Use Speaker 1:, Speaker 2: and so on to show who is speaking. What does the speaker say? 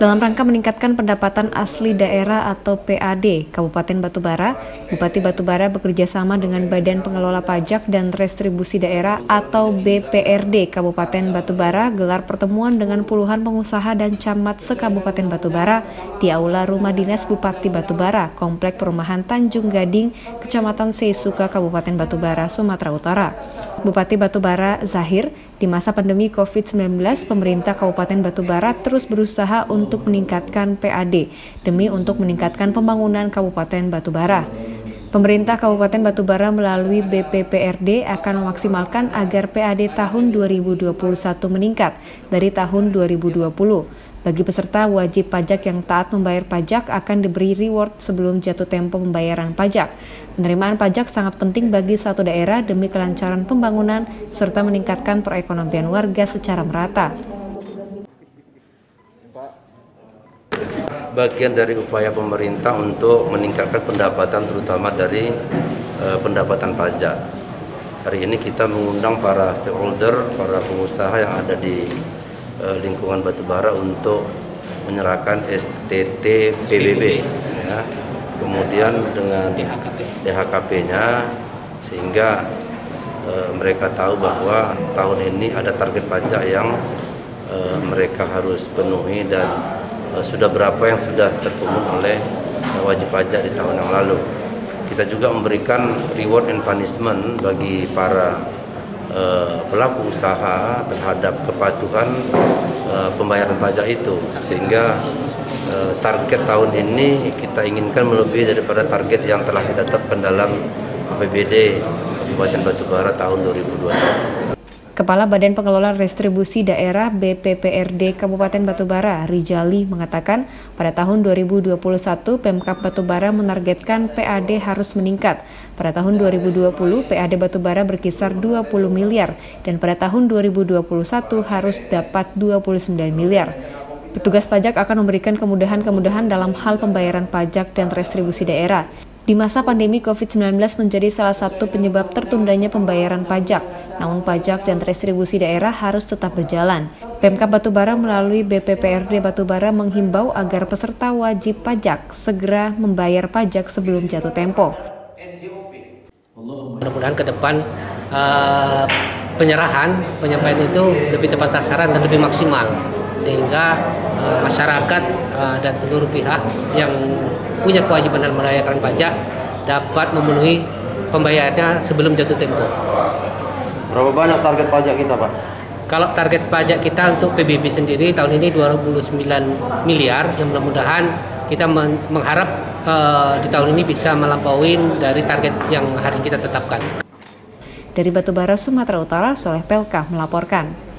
Speaker 1: Dalam rangka meningkatkan pendapatan asli daerah atau PAD Kabupaten Batubara, Bupati Batubara bekerja sama dengan Badan Pengelola Pajak dan Restribusi Daerah atau BPRD Kabupaten Batubara gelar pertemuan dengan puluhan pengusaha dan camat se-Kabupaten Batubara di Aula Rumah Dinas Bupati Batubara, Komplek Perumahan Tanjung Gading, Kecamatan Seisuka, Kabupaten Batubara, Sumatera Utara. Bupati Batubara Zahir, di masa pandemi COVID-19, pemerintah Kabupaten Batubara terus berusaha untuk meningkatkan PAD demi untuk meningkatkan pembangunan Kabupaten Batubara. Pemerintah Kabupaten Batubara melalui BPPRD akan memaksimalkan agar PAD tahun 2021 meningkat dari tahun 2020. Bagi peserta wajib pajak yang taat membayar pajak akan diberi reward sebelum jatuh tempo pembayaran pajak. Penerimaan pajak sangat penting bagi satu daerah demi kelancaran pembangunan serta meningkatkan perekonomian warga secara merata.
Speaker 2: Bagian dari upaya pemerintah untuk meningkatkan pendapatan terutama dari uh, pendapatan pajak. Hari ini kita mengundang para stakeholder, para pengusaha yang ada di Eh, lingkungan batubara untuk menyerahkan STT PBB ya. kemudian dengan DHKP-nya sehingga e, mereka tahu bahwa tahun ini ada target pajak yang e, mereka harus penuhi dan e, sudah berapa yang sudah terpenuhi oleh e, wajib pajak di tahun yang lalu. Kita juga memberikan reward and punishment bagi para Eh, pelaku usaha terhadap kepatuhan uh, pembayaran pajak itu sehingga uh, target tahun ini kita inginkan melebihi daripada target yang telah kita tetapkan dalam APBD Kabupaten Batubara tahun 2021.
Speaker 1: Kepala Badan Pengelola Restribusi Daerah BPPRD Kabupaten Batubara, Rijali, mengatakan pada tahun 2021 Pemkap Batubara menargetkan PAD harus meningkat. Pada tahun 2020 PAD Batubara berkisar 20 miliar dan pada tahun 2021 harus dapat 29 miliar. Petugas pajak akan memberikan kemudahan-kemudahan dalam hal pembayaran pajak dan restribusi daerah. Di masa pandemi COVID-19 menjadi salah satu penyebab tertundanya pembayaran pajak, namun pajak dan restribusi daerah harus tetap berjalan. Pemkap Batubara melalui BPPRD Batubara menghimbau agar peserta wajib pajak segera membayar pajak sebelum jatuh tempo.
Speaker 3: Mudah-mudahan ke depan uh, penyerahan penyampaian itu lebih tepat sasaran dan lebih maksimal sehingga uh, masyarakat uh, dan seluruh pihak yang punya kewajiban dalam merayakan pajak dapat memenuhi pembayarannya sebelum jatuh tempo.
Speaker 4: Berapa banyak target pajak kita, Pak?
Speaker 3: Kalau target pajak kita untuk PBB sendiri tahun ini 29 miliar, yang mudah-mudahan kita mengharap uh, di tahun ini bisa melampaui dari target yang hari ini kita tetapkan.
Speaker 1: Dari Batubara, Sumatera Utara, Soleh Pelka melaporkan.